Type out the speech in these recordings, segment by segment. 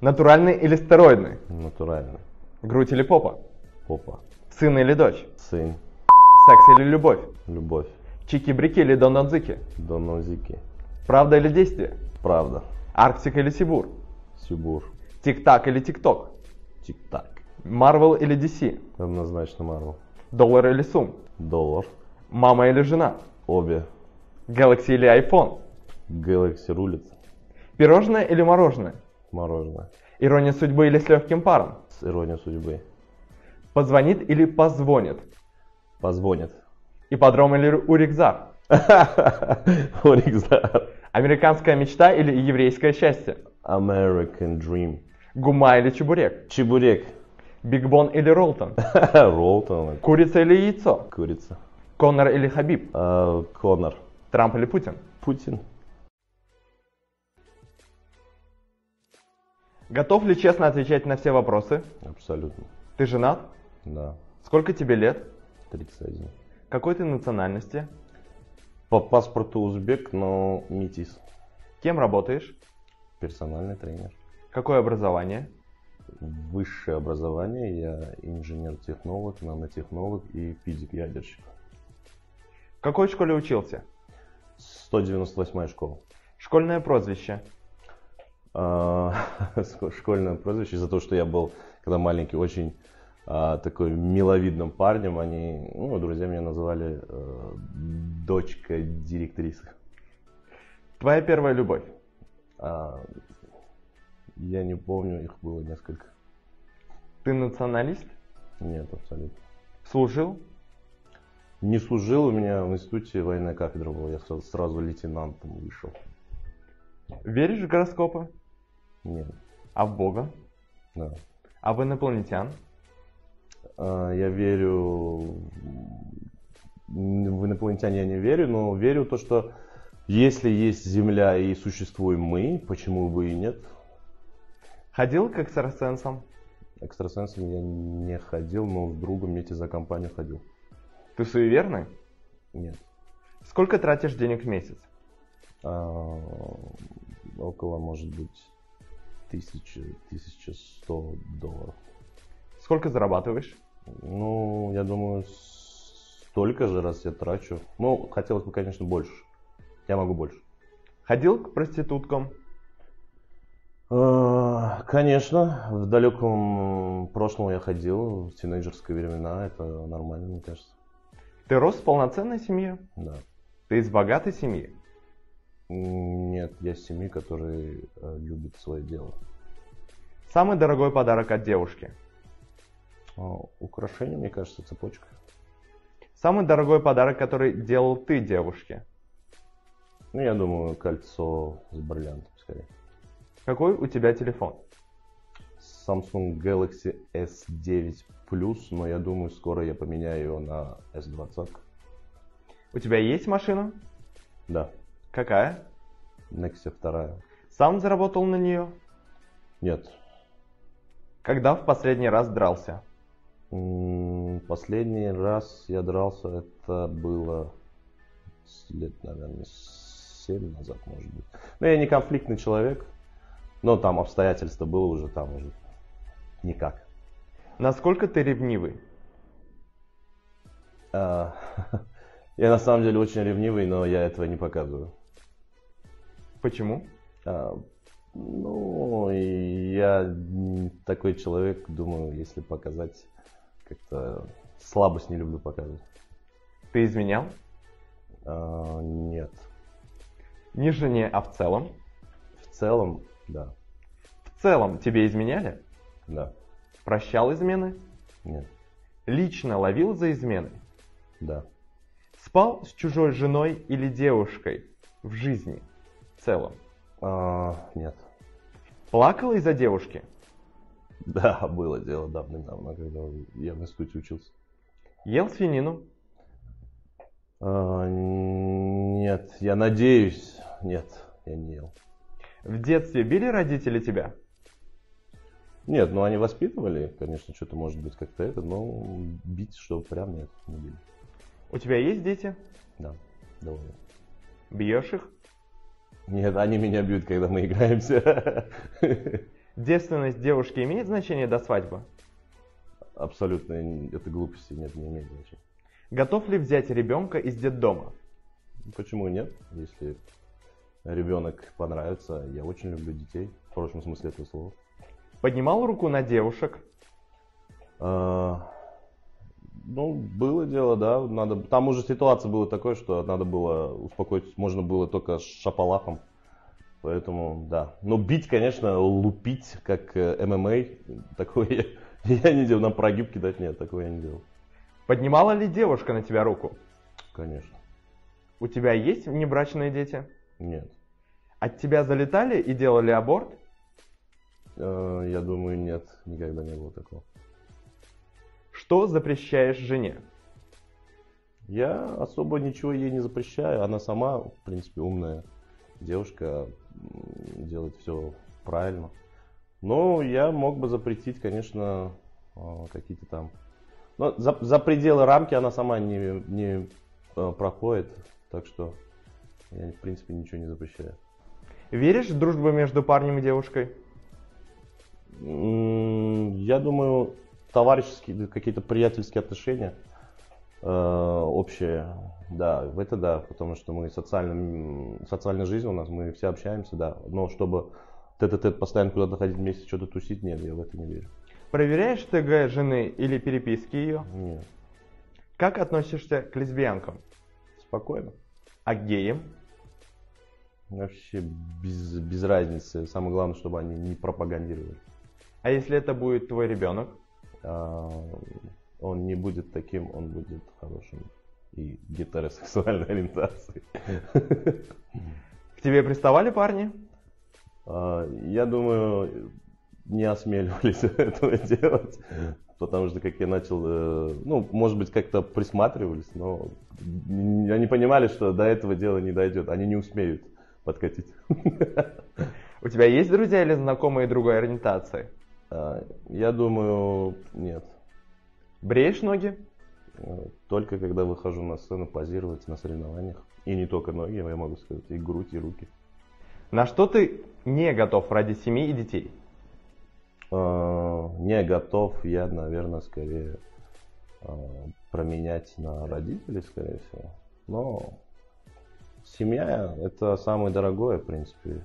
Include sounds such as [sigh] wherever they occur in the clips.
Натуральный или стероидный? Натуральный. Грудь или попа? Попа. Сын или дочь? Сын. Секс или любовь? Любовь. Чики-брики или донодзики? Донозики. Правда или действие? Правда. Арктика или Сибур? Сюбур. Тик-так или тик-ток? Тик-так. Марвел или DC? Однозначно Марвел. Доллар или сум? Доллар. Мама или жена? Обе. Galaxy или iPhone? Galaxy рулит. Пирожное или мороженое? Мороженое. Ирония судьбы или с легким паром? С иронией судьбы. Позвонит или позвонит? Позвонит. Ипподром или Урикзар? [laughs] Орикзар. Американская мечта или еврейское счастье? American Dream. Гума или чебурек? Чебурек. Бигбон или Ролтон? [laughs] Ролтон. Курица или яйцо? Курица. Коннор или Хабиб? А, Конор. Трамп или Путин? Путин. Готов ли честно отвечать на все вопросы? Абсолютно. Ты женат? Да. Сколько тебе лет? 31. Какой ты национальности? По паспорту узбек, но метис. Кем работаешь? Персональный тренер. Какое образование? Высшее образование. Я инженер-технолог, нанотехнолог и физик-ядерщик. В какой школе учился? 198 школа. Школьное прозвище. А, [laughs] Школьное прозвище за то, что я был, когда маленький, очень а, такой миловидным парнем. Они, ну, друзья меня называли э, дочка директрисы. Твоя первая любовь. А, я не помню, их было несколько. Ты националист? Нет, абсолютно. Служил? Не служил, у меня в институте военная кафедра была, я сразу, сразу лейтенантом вышел. Веришь в гороскопы? Нет, А в Бога? да. А в инопланетян? А, Я верю в инопланетян я не верю, но верю в то, что если есть Земля и существуем мы, почему бы и нет? Ходил к экстрасенсам? Экстрасенсом я не ходил, но с другом вместе за компанию ходил. Ты суеверный? Нет. Сколько тратишь денег в месяц? А, около, может быть, тысячи, 1100 долларов. Сколько зарабатываешь? Ну, я думаю, столько же, раз я трачу. Ну, хотелось бы, конечно, больше. Я могу больше. Ходил к проституткам? А, Конечно, в далеком прошлом я ходил, в тинейджерские времена, это нормально, мне кажется. Ты рос в полноценной семье? Да. Ты из богатой семьи? Нет, есть семьи, которые э, любят свое дело. Самый дорогой подарок от девушки? А, Украшение, мне кажется, цепочка. Самый дорогой подарок, который делал ты девушке? Ну, я думаю, кольцо с бриллиантом, скорее. Какой у тебя телефон? Samsung Galaxy S9 Plus, но я думаю, скоро я поменяю его на S20. У тебя есть машина? Да, Какая? Nexia 2. Сам заработал на нее? Нет, Когда в последний раз дрался? Последний раз я дрался, это было лет, наверное, 7 назад, может быть. Но я не конфликтный человек, но там обстоятельства было уже там уже никак. Насколько ты ревнивый? А, [laughs] Я на самом деле очень ревнивый, но я этого не показываю. Почему? А, Ну, я такой человек, думаю, если показать, как-то слабость не люблю показывать. Ты изменял? А, Нет. Не жене, а в целом? В целом, да. В целом тебе изменяли? Да. Прощал измены? Нет. Лично ловил за изменой? Да. Спал с чужой женой или девушкой в жизни целом? А, нет. Плакал из-за девушки? [laughs] Да, было дело давным-давно, когда я в институте учился. Ел свинину? А, нет, я надеюсь. Нет, я не ел. В детстве били родители тебя? Нет, ну они воспитывали, конечно, что-то может быть как-то это, но бить, что прям нет, не били. У тебя есть дети? Да, довольно. Бьешь их? Нет, они меня бьют, когда мы играемся. [laughs] Девственность девушки имеет значение до свадьбы? Абсолютно это глупости нет, не имеет значения. Готов ли взять ребенка из детдома? Почему нет? Если ребенок понравится, я очень люблю детей, в хорошем смысле этого слова. Поднимал руку на девушек? А, Ну, было дело, да. Надо... Там уже ситуация была такой, что надо было успокоить, можно было только с шапалахом. Поэтому, да. Но бить, конечно, лупить, как э, ММА, такое я, [laughs] я не делал. На прогиб кидать нет, такое я не делал. Поднимала ли девушка на тебя руку? Конечно. У тебя есть внебрачные дети? Нет. От тебя залетали и делали аборт? Э, Я думаю, нет, никогда не было такого. Что запрещаешь жене? Я особо ничего ей не запрещаю. Она сама, в принципе, умная девушка, делает все правильно. Но я мог бы запретить, конечно, а, какие-то там... Но за, за пределы рамки она сама не, не а, проходит, так что я, в принципе, ничего не запрещаю. Веришь в дружбу между парнем и девушкой? Я думаю, товарищеские, какие-то приятельские отношения э, общие, да, в это да, потому что мы социальным, социальная жизнь у нас, мы все общаемся, да, но чтобы тет-а-тет постоянно куда-то ходить вместе, что-то тусить, нет, я в это не верю. Проверяешь ТГ жены или переписки ее? Нет, Как относишься к лесбиянкам? спокойно. А к геям? Вообще без, без разницы. Самое главное, чтобы они не пропагандировали. А если это будет твой ребенок? А, он не будет таким, он будет хорошим и гетеросексуальной [laughs] ориентации. К тебе приставали парни? А, Я думаю, не осмеливались [laughs] этого делать, потому что, как я начал, э, ну, может быть, как-то присматривались, но они понимали, что до этого дела не дойдет, они не успеют подкатить. У тебя есть друзья или знакомые другой ориентации? А, Я думаю, нет. Бреешь ноги? Э, Только когда выхожу на сцену позировать на соревнованиях. И не только ноги, я могу сказать, и грудь, и руки. На что ты не готов ради семьи и детей? А, Не готов я, наверное, скорее а, променять на родителей, скорее всего. Но семья это самое дорогое, в принципе.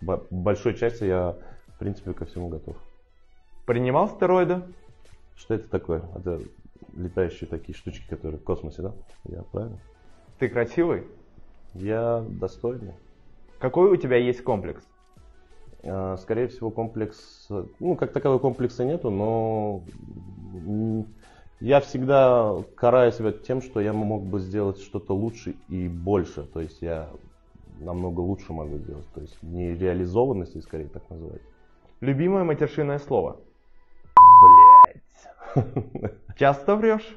Большой части я, в принципе, ко всему готов. Принимал стероиды? Что это такое? Это летающие такие штучки, которые в космосе, да? Я правильно? Ты красивый? Я достойный. Какой у тебя есть комплекс? А, Скорее всего, комплекс, ну, как такового комплекса нету, но я всегда караю себя тем, что я мог бы сделать что-то лучше и больше. То есть я намного лучше могу сделать. То есть не реализованности, скорее так называть. Любимое матершинное слово? [laughs] Часто врешь?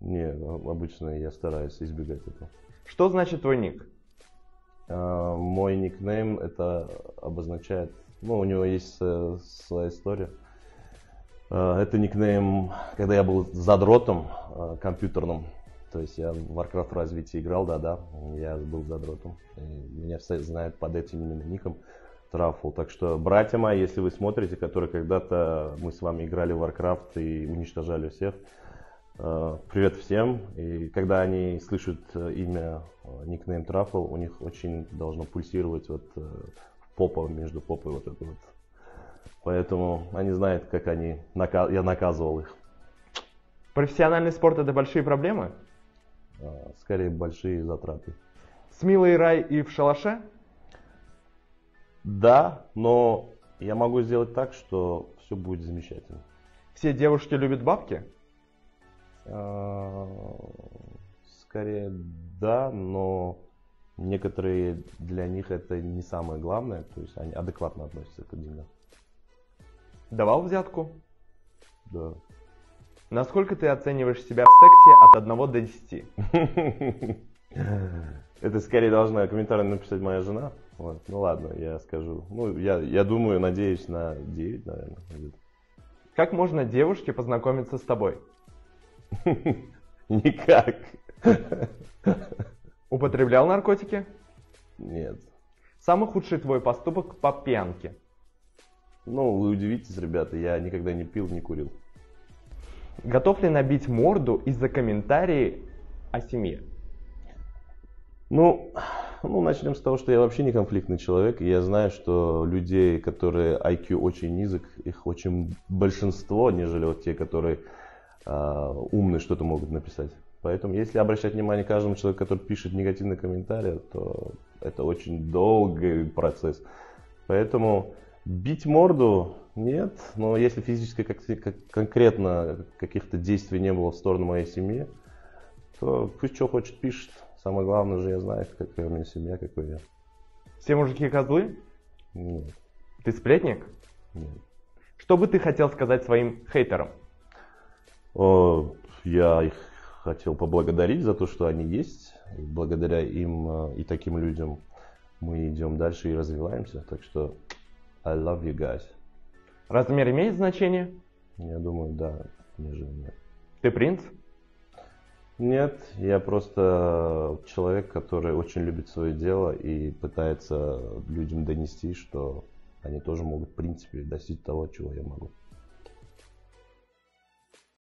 Не, а- обычно я стараюсь избегать этого. Что значит твой ник? А, Мой никнейм это обозначает, ну, у него есть э, своя история. А, Это никнейм, когда я был задротом э, компьютерным, то есть я в Warcraft развитии играл, да-да, я был задротом. И меня все знают под этим именно ником Трафл. Так что, братья мои, если вы смотрите, которые когда-то мы с вами играли в Warcraft и уничтожали всех, Э, Привет всем. И когда они слышат э, имя э, никнейм Трафл, у них очень должно пульсировать вот попа между попой вот это вот. Поэтому они знают, как они нака- я наказывал их. Профессиональный спорт это большие проблемы? Скорее большие затраты. С Милой Рай и в шалаше? Да, но я могу сделать так, что все будет замечательно. Все девушки любят бабки? Э, Скорее да, но некоторые для них это не самое главное, то есть они адекватно относятся к деньгам. Давал взятку? Да. Насколько ты оцениваешь себя в сексе от 1 до 10? [laughs] Это скорее должна комментарий написать моя жена. Вот. Ну ладно, я скажу. Ну, я, я думаю, надеюсь на 9, наверное. Как можно девушке познакомиться с тобой? [laughs] Никак. [laughs] Употреблял наркотики? Нет. Самый худший твой поступок по пьянке? Ну, вы удивитесь, ребята, я никогда не пил, не курил. Готов ли набить морду из-за комментариев о семье? Ну, ну, начнем с того, что я вообще не конфликтный человек. И я знаю, что людей, которые IQ очень низок, их очень большинство, нежели вот те, которые э, умные, что-то могут написать. Поэтому, если обращать внимание каждому человеку, который пишет негативный комментарий, то это очень долгий процесс. Поэтому бить морду нет, но если физически как, как, конкретно каких-то действий не было в сторону моей семьи, то пусть что хочет пишет. Самое главное же я знаю, какая у меня семья, какой я. Все мужики козлы? Нет. Ты сплетник? Нет. Что бы ты хотел сказать своим хейтерам? О, я их хотел поблагодарить за то, что они есть. И благодаря им э, и таким людям мы идем дальше и развиваемся. Так что I love you guys. Размер имеет значение? Я думаю, да, ниже нет. Ты принц? Нет, я просто человек, который очень любит свое дело и пытается людям донести, что они тоже могут, в принципе, достичь того, чего я могу.